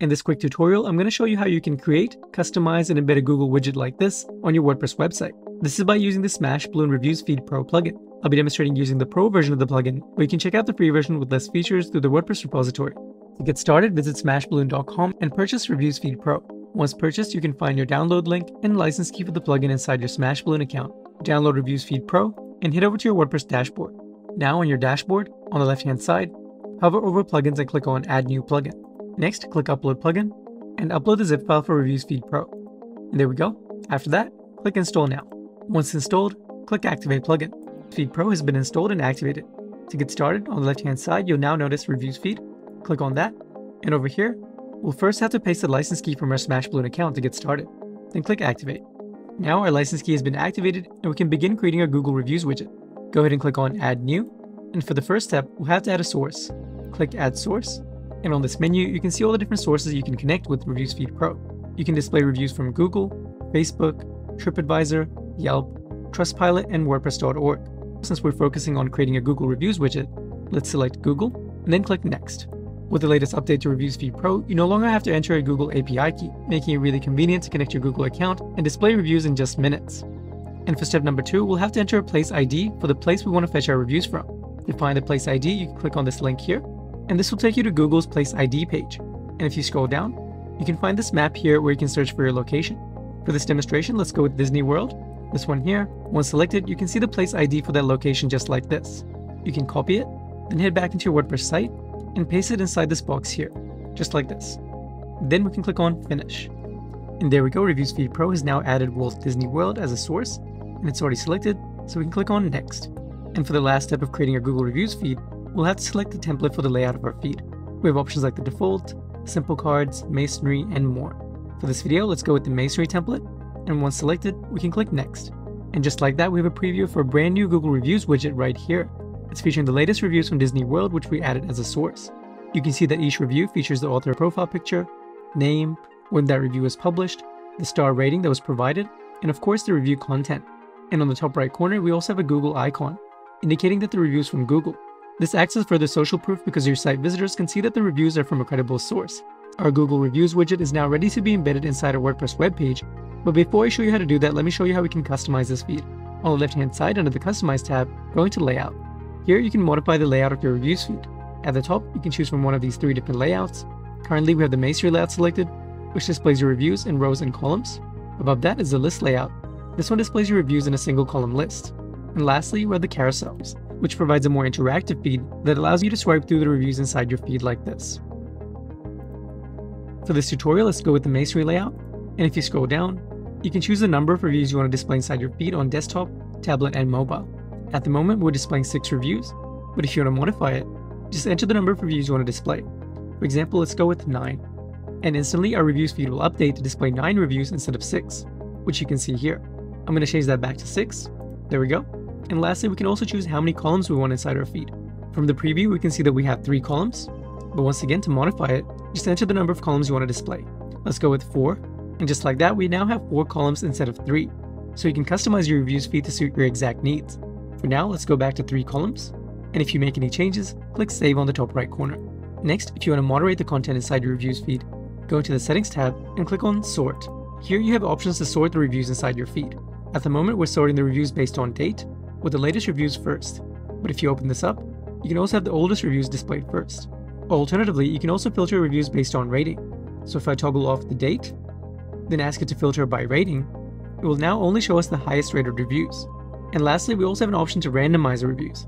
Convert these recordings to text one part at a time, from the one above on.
In this quick tutorial, I'm going to show you how you can create, customize, and embed a Google widget like this on your WordPress website. This is by using the Smash Balloon Reviews Feed Pro plugin. I'll be demonstrating using the Pro version of the plugin, but you can check out the free version with less features through the WordPress repository. To get started, visit smashballoon.com and purchase Reviews Feed Pro. Once purchased, you can find your download link and license key for the plugin inside your Smash Balloon account. Download Reviews Feed Pro and head over to your WordPress dashboard. Now on your dashboard, on the left-hand side, hover over Plugins and click on Add New Plugin. Next, click Upload Plugin and upload the zip file for Reviews Feed Pro. And there we go. After that, click Install Now. Once installed, click Activate Plugin. Feed Pro has been installed and activated. To get started, on the left-hand side, you'll now notice Reviews Feed. Click on that, and over here, we'll first have to paste the license key from our Smashballoon account to get started. Then click Activate. Now our license key has been activated, and we can begin creating our Google Reviews widget. Go ahead and click on Add New, and for the first step, we'll have to add a source. Click Add Source, and on this menu, you can see all the different sources you can connect with Reviews Feed Pro. You can display reviews from Google, Facebook, TripAdvisor, Yelp, Trustpilot, and WordPress.org. Since we're focusing on creating a Google Reviews widget, let's select Google, and then click Next. With the latest update to Reviews Feed Pro, you no longer have to enter a Google API key, making it really convenient to connect your Google account and display reviews in just minutes. And for step number two, we'll have to enter a place ID for the place we want to fetch our reviews from. To find the place ID, you can click on this link here, and this will take you to Google's Place ID page. And if you scroll down, you can find this map here where you can search for your location. For this demonstration, let's go with Disney World. This one here, once selected, you can see the place ID for that location just like this. You can copy it, then head back into your WordPress site and paste it inside this box here, just like this. Then we can click on Finish. And there we go, Reviews Feed Pro has now added Walt Disney World as a source, and it's already selected, so we can click on Next. And for the last step of creating our Google Reviews feed, we'll have to select the template for the layout of our feed. We have options like the default, simple cards, masonry, and more. For this video, let's go with the masonry template, and once selected, we can click next. And just like that, we have a preview for a brand new Google Reviews widget right here. It's featuring the latest reviews from Disney World, which we added as a source. You can see that each review features the author profile picture, name, when that review was published, the star rating that was provided, and of course the review content. And on the top right corner, we also have a Google icon, indicating that the review is from Google. This acts as further social proof because your site visitors can see that the reviews are from a credible source. Our Google Reviews widget is now ready to be embedded inside our WordPress webpage, but before I show you how to do that, let me show you how we can customize this feed. On the left hand side under the Customize tab, go into Layout. Here you can modify the layout of your reviews feed. At the top, you can choose from one of these three different layouts. Currently we have the Masonry layout selected, which displays your reviews in rows and columns. Above that is the list layout. This one displays your reviews in a single column list. And lastly, we have the carousels, which provides a more interactive feed that allows you to swipe through the reviews inside your feed like this. For this tutorial, let's go with the Masonry layout, and if you scroll down, you can choose the number of reviews you want to display inside your feed on desktop, tablet, and mobile. At the moment, we're displaying 6 reviews, but if you want to modify it, just enter the number of reviews you want to display. For example, let's go with 9. And instantly, our reviews feed will update to display 9 reviews instead of 6, which you can see here. I'm going to change that back to 6. There we go. And lastly, we can also choose how many columns we want inside our feed. From the preview, we can see that we have 3 columns, but once again, to modify it, just enter the number of columns you want to display. Let's go with 4, and just like that, we now have 4 columns instead of 3, so you can customize your reviews feed to suit your exact needs. For now, let's go back to 3 columns, and if you make any changes, click Save on the top right corner. Next, if you want to moderate the content inside your reviews feed, go to the Settings tab and click on Sort. Here you have options to sort the reviews inside your feed. At the moment, we're sorting the reviews based on date, with the latest reviews first. But if you open this up, you can also have the oldest reviews displayed first. Alternatively, you can also filter reviews based on rating. So if I toggle off the date, then ask it to filter by rating, it will now only show us the highest rated reviews. And lastly, we also have an option to randomize the reviews.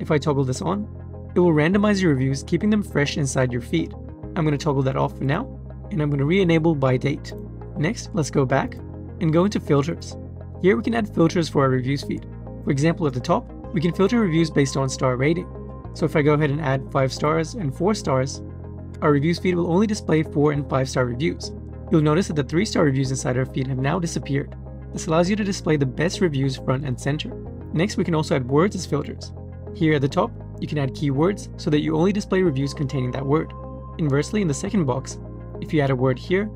If I toggle this on, it will randomize your reviews, keeping them fresh inside your feed. I'm going to toggle that off for now, and I'm going to re-enable by date. Next, let's go back and go into filters. Here we can add filters for our reviews feed. For example, at the top, we can filter reviews based on star rating. So if I go ahead and add 5 stars and 4 stars, our reviews feed will only display 4 and 5 star reviews. You'll notice that the 3 star reviews inside our feed have now disappeared. This allows you to display the best reviews front and center. Next, we can also add words as filters. Here at the top, you can add keywords so that you only display reviews containing that word. Inversely, in the second box, if you add a word here,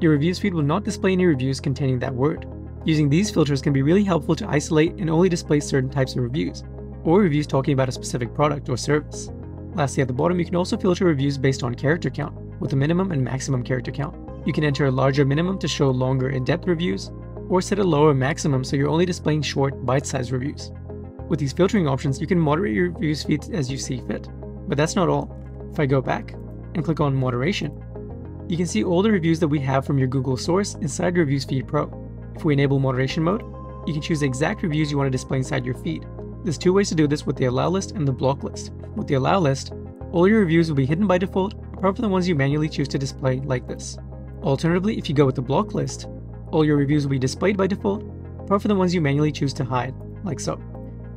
your reviews feed will not display any reviews containing that word. Using these filters can be really helpful to isolate and only display certain types of reviews, or reviews talking about a specific product or service. Lastly, at the bottom, you can also filter reviews based on character count, with a minimum and maximum character count. You can enter a larger minimum to show longer in-depth reviews, or set a lower maximum so you're only displaying short, bite-sized reviews. With these filtering options, you can moderate your reviews feed as you see fit. But that's not all. If I go back and click on moderation, you can see all the reviews that we have from your Google source inside Reviews Feed Pro. If we enable moderation mode, you can choose the exact reviews you want to display inside your feed. There's two ways to do this with the allow list and the block list. With the allow list, all your reviews will be hidden by default, apart from the ones you manually choose to display like this. Alternatively, if you go with the block list, all your reviews will be displayed by default, apart from the ones you manually choose to hide, like so.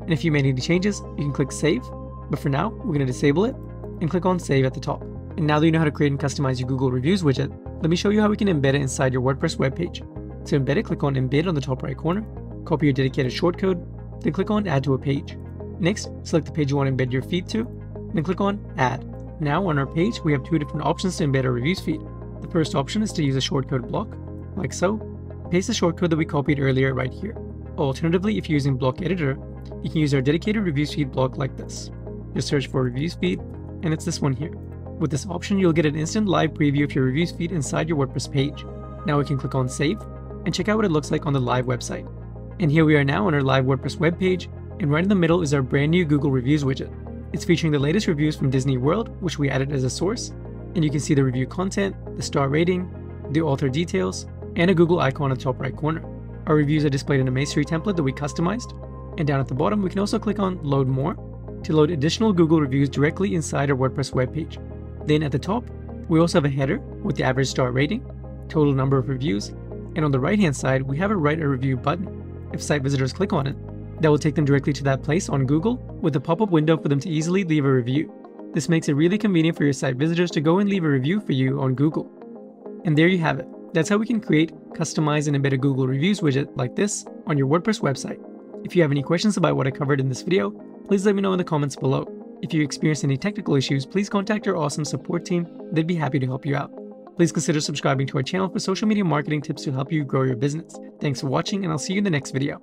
And if you made any changes, you can click Save, but for now, we're going to disable it and click on Save at the top. And now that you know how to create and customize your Google Reviews widget, let me show you how we can embed it inside your WordPress webpage. To embed it, click on Embed on the top right corner, copy your dedicated shortcode, then click on Add to a page. Next, select the page you want to embed your feed to, then click on Add. Now on our page, we have two different options to embed our reviews feed. The first option is to use a shortcode block, like so. Paste the shortcode that we copied earlier right here. Alternatively, if you're using Block Editor, you can use our dedicated reviews feed block like this. Just search for reviews feed, and it's this one here. With this option, you'll get an instant live preview of your reviews feed inside your WordPress page. Now we can click on Save, and check out what it looks like on the live website. And here we are now on our live WordPress web page, and right in the middle is our brand new Google Reviews widget. It's featuring the latest reviews from Disney World, which we added as a source, and you can see the review content, the star rating, the author details, and a Google icon on the top right corner. Our reviews are displayed in a Masonry template that we customized, and down at the bottom we can also click on Load More to load additional Google reviews directly inside our WordPress web page. Then at the top, we also have a header with the average star rating, total number of reviews, and on the right hand side we have a Write a Review button. If site visitors click on it, that will take them directly to that place on Google with a pop-up window for them to easily leave a review. This makes it really convenient for your site visitors to go and leave a review for you on Google. And there you have it. That's how we can create, customize, and embed a Google Reviews widget like this on your WordPress website. If you have any questions about what I covered in this video, please let me know in the comments below. If you experience any technical issues, please contact our awesome support team. They'd be happy to help you out. Please consider subscribing to our channel for social media marketing tips to help you grow your business. Thanks for watching, and I'll see you in the next video.